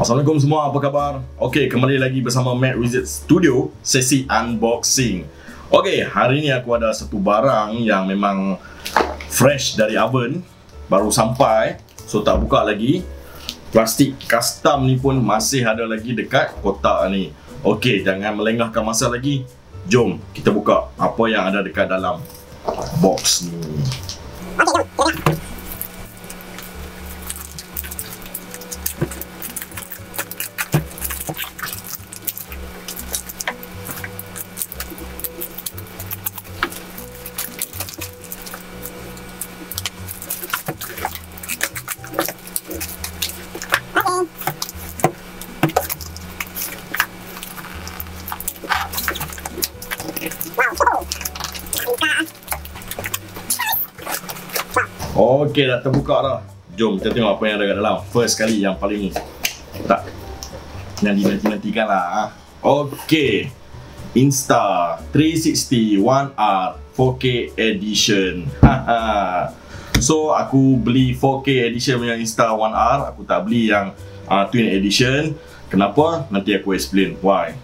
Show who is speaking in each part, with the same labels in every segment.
Speaker 1: Assalamualaikum semua, apa khabar? Okey, kembali lagi bersama Matt Wizard Studio sesi unboxing. Okey, hari ni aku ada satu barang yang memang fresh dari oven, baru sampai, so tak buka lagi. Plastik custom ni pun masih ada lagi dekat kotak ni. Okey, jangan melengahkan masa lagi. Jom kita buka apa yang ada dekat dalam box ni. Okay, jom. Okey dah terbuka dah. Jom kita tengok apa yang ada kat dalam. First kali yang paling tak yang dinanti-nantikan lah. Okey. Insta 360 1R 4K edition. so aku beli 4K edition punya Insta 1R, aku tak beli yang uh, twin edition. Kenapa? Nanti aku explain why.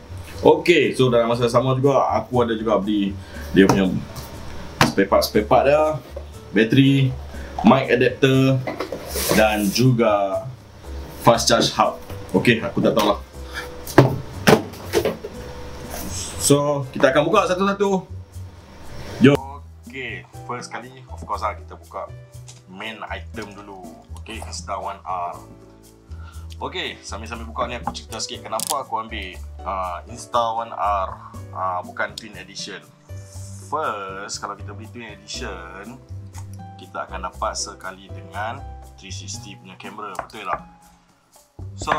Speaker 1: Okey, so dalam masa sama juga aku ada juga beli dia punya spare part spare part dia, bateri, mic adapter dan juga fast charge hub. Okey, aku tak tahu lah. So, kita akan buka satu-satu. Yo. Okey, first kali of course lah kita buka main item dulu. Okey, Insta One R. Okey, sambil-sambil buka ni aku cerita sikit kenapa aku ambil uh, Insta One R uh, bukan Twin Edition. First, kalau kita beli Twin Edition, kita akan dapat sekali dengan 360 punya kamera betul tak? So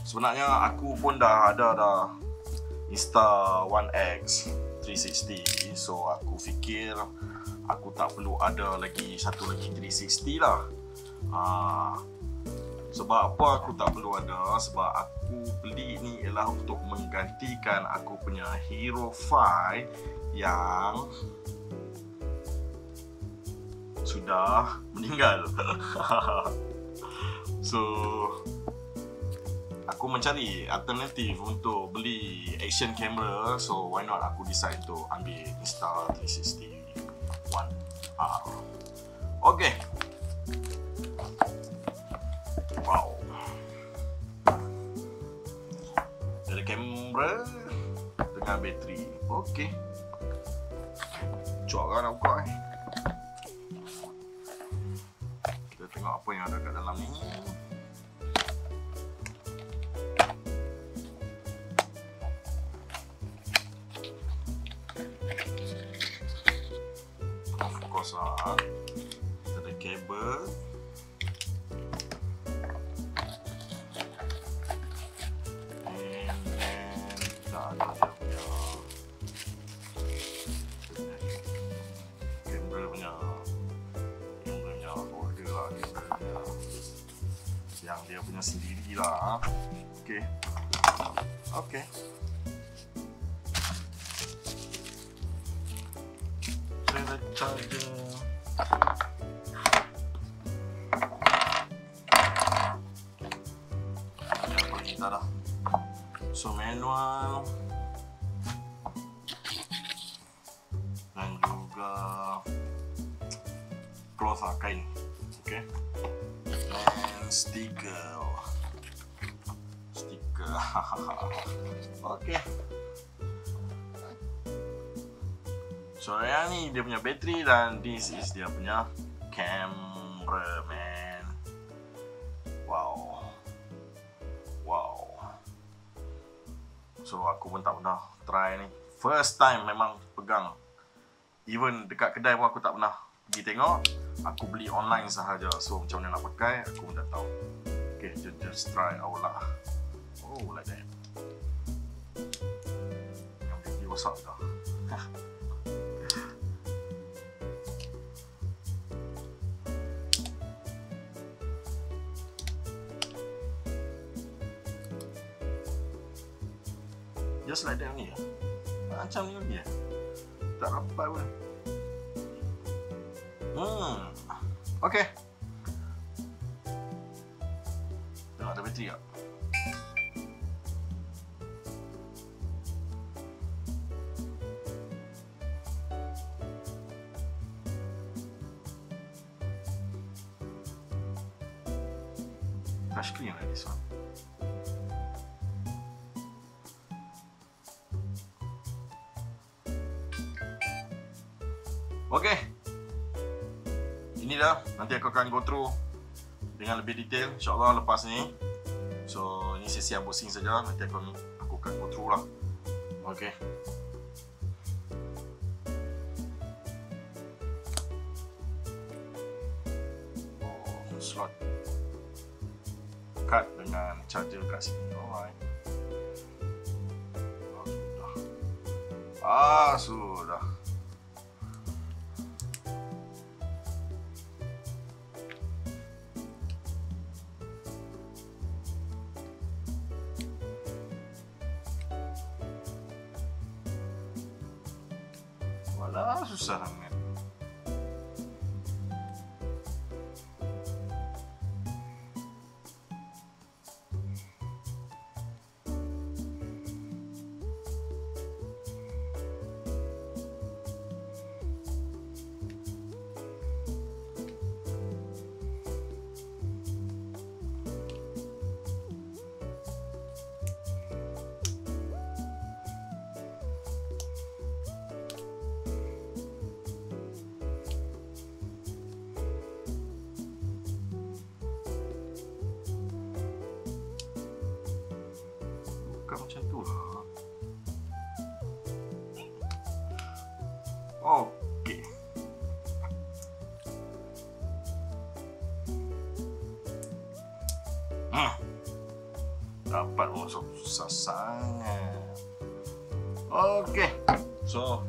Speaker 1: sebenarnya aku pun dah ada dah Insta One X 360 so aku fikir aku tak perlu ada lagi satu lagi 360 lah. Uh, sebab apa aku tak perlu ada? Sebab aku beli ni ialah untuk menggantikan aku punya Hero 5 yang sudah meninggal. so aku mencari alternatif untuk beli action camera so why not aku decide untuk ambil Insta360 One R. Okay. Wow. Ada kamera dengan bateri. Okay. Cuak kan buka eh. Tengok apa yang ada kat dalam ni. Of course lah. Ada kabel punya sendiri lah Okay Okay Saya charger dah So manual Dan juga lah kain Okay stiker stiker okey. So yang ni dia punya bateri dan this is dia punya camera man wow. Wow. So aku pun tak pernah try ni. First time memang pegang. Even dekat kedai pun aku tak pernah pergi tengok aku beli online sahaja. So macam mana nak pakai aku pun tak tahu. Okay just, just try out lah oh like that. Yang tinggi rosak dah. Just like that ni ya macam ni ya tak rapat pun Hmm. Okay. Dah ada bateri tak? Touchscreen lah this one. Nanti aku akan go through dengan lebih detail. InsyaAllah lepas ni. So, ini sesi unboxing saja. Nanti aku, aku akan go through lah. Okay. Oh, slot. Card dengan charger kat sini. Alright. Oh, sudah. Ah, sudah. Walah, susah sangat. Bukan macam tu lah. Okey. Hmm. Dapat masuk susah sangat. Okey. So,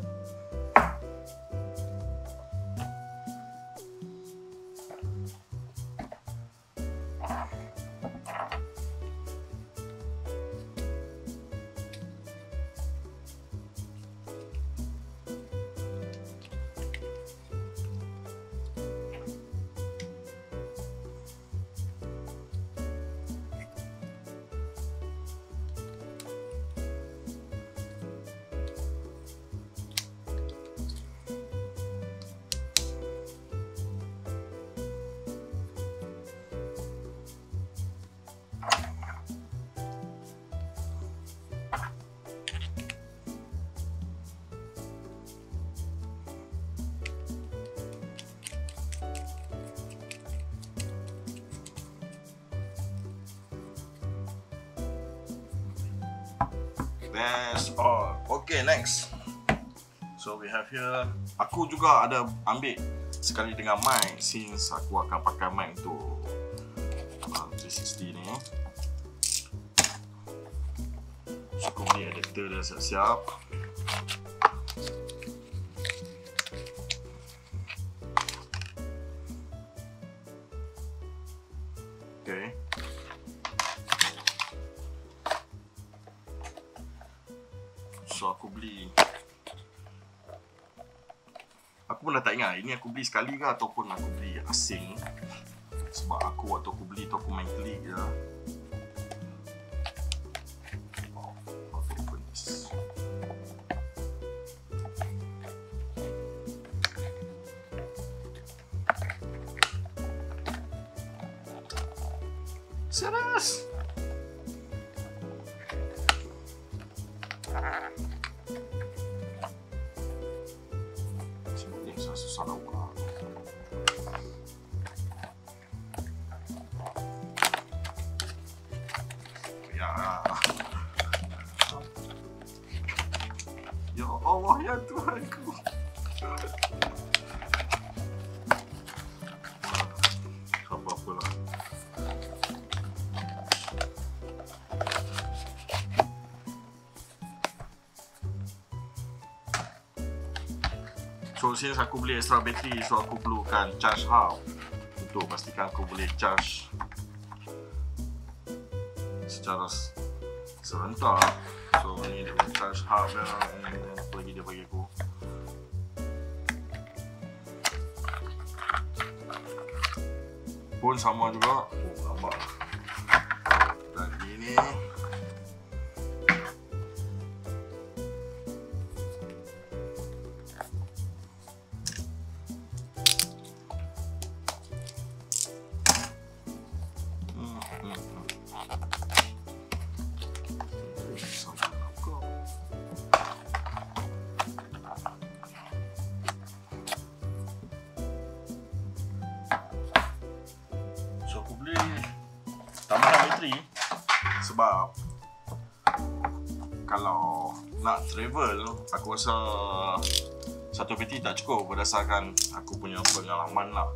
Speaker 1: That's all. Okay, next. So we have here. Aku juga ada ambil sekali dengan mic since aku akan pakai mic untuk uh, 360 ni. So aku beli adapter dah siap-siap. Ingat Ini aku beli sekali ke Ataupun aku beli asing? Sebab aku waktu aku beli tu Aku main klik je So since aku beli extra battery So aku perlukan charge hub Untuk pastikan aku boleh charge Secara serentak. So ni dia punya charge hub dia apa lagi dia bagi aku. Pun sama juga. Oh nampak bateri sebab kalau nak travel aku rasa satu bateri tak cukup berdasarkan aku punya pengalaman lah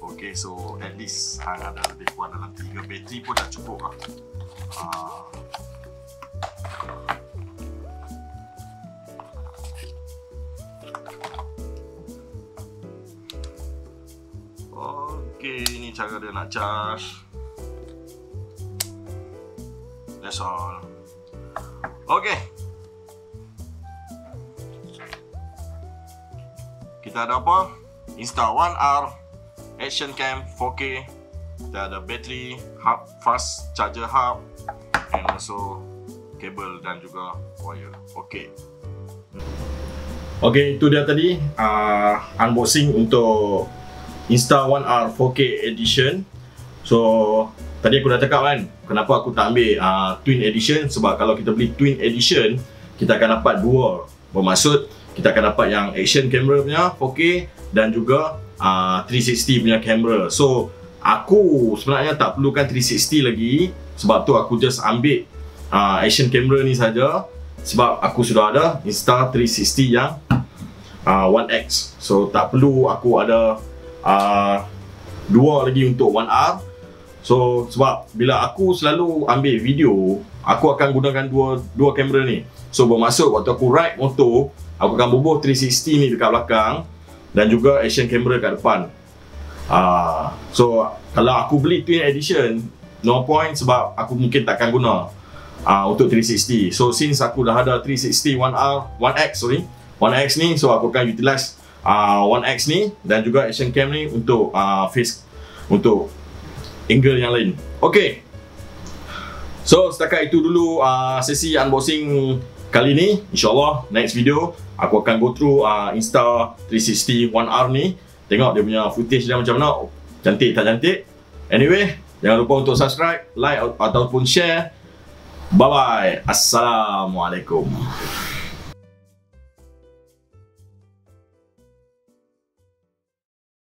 Speaker 1: Okay, so at least hang ada lebih kurang dalam 3 bateri pun dah cukup lah. Uh, Okay, ini cara dia nak charge. That's all. Okay. Kita ada apa? Install 1R Action Cam 4K. Kita ada battery hub, fast charger hub and also cable dan juga wire. Okay. Okay, itu dia tadi uh, unboxing untuk Insta 1R 4K edition So Tadi aku dah cakap kan Kenapa aku tak ambil uh, Twin edition? Sebab kalau kita beli Twin edition Kita akan dapat dua. Bermaksud Kita akan dapat yang action camera punya 4K Dan juga uh, 360 punya camera. So Aku sebenarnya tak perlukan 360 lagi. Sebab tu aku just ambil uh, Action camera ni saja. Sebab aku sudah ada Insta 360 yang uh, 1X So tak perlu aku ada uh, dua lagi untuk 1R so sebab bila aku selalu ambil video aku akan gunakan dua dua kamera ni. So bermaksud waktu aku ride motor aku akan bubuh 360 ni dekat belakang dan juga action camera kat depan. Uh, so kalau aku beli twin edition no point sebab aku mungkin takkan guna uh, untuk 360 so since aku dah ada 360 1R 1X sorry 1X ni so aku akan utilize uh, One X ni dan juga action cam ni untuk uh, face untuk angle yang lain. Okay. So setakat itu dulu uh, sesi unboxing kali ni. InsyaAllah next video aku akan go through uh, Insta 360 One R ni. Tengok dia punya footage dia macam mana. Cantik tak cantik. Anyway, jangan lupa untuk subscribe, like ataupun share. Bye bye. Assalamualaikum.